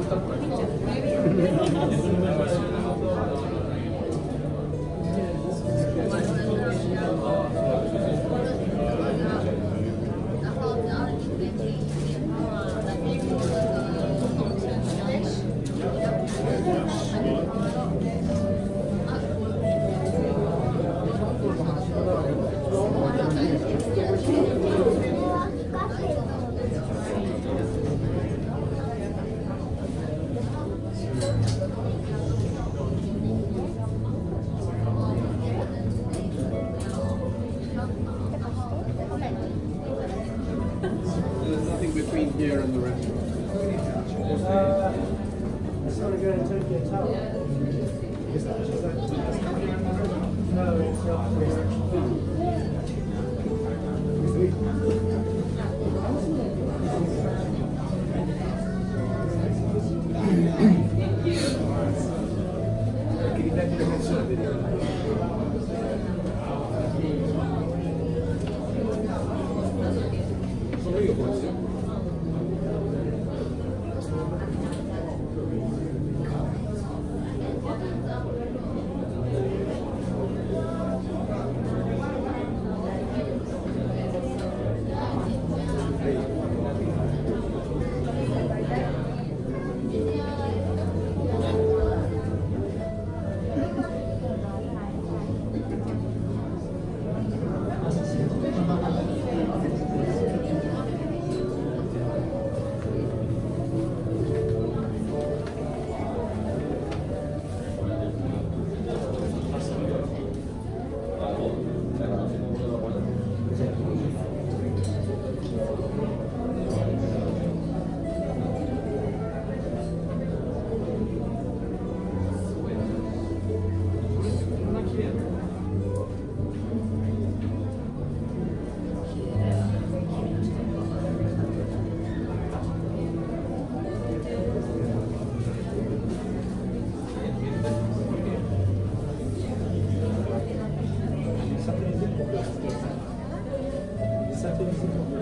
ちょっと待って。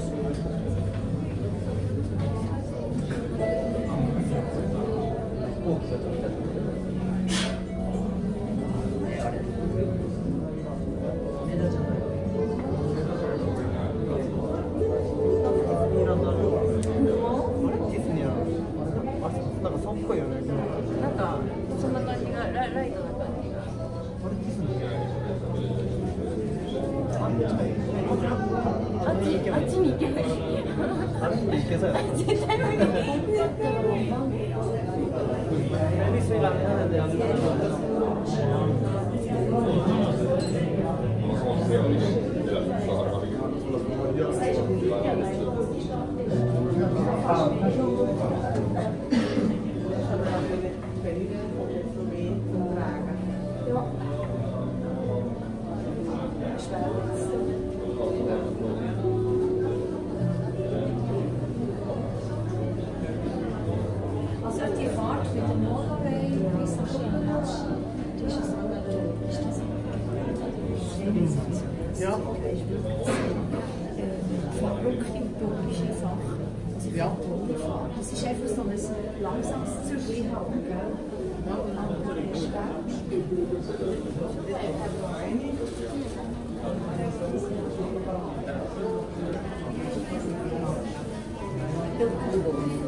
Thank you. っちに行けい。に行け。絶対無理。Ja. Verrückt Fach. Also ja. Das ist einfach so ein langsames Zügeln haben, gell? Ja. Ja. Ja.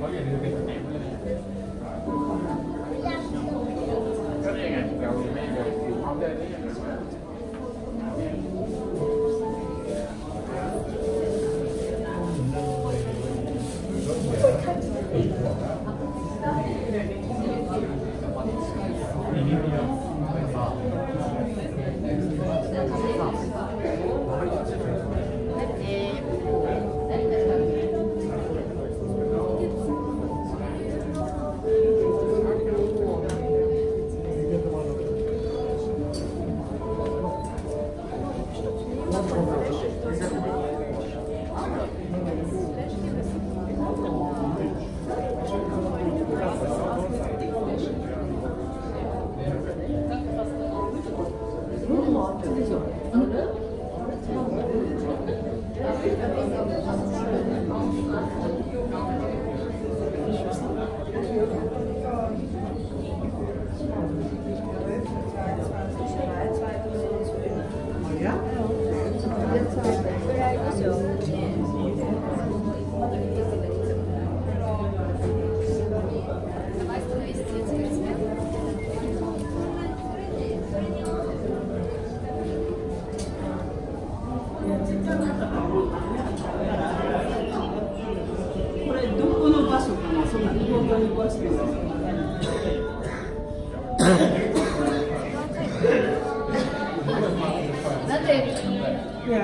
Thank you.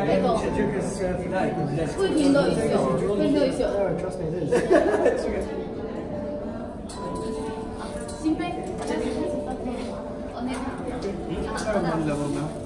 Lego. Poi prendo io, prendo io. Simple. On est. Ah, on est.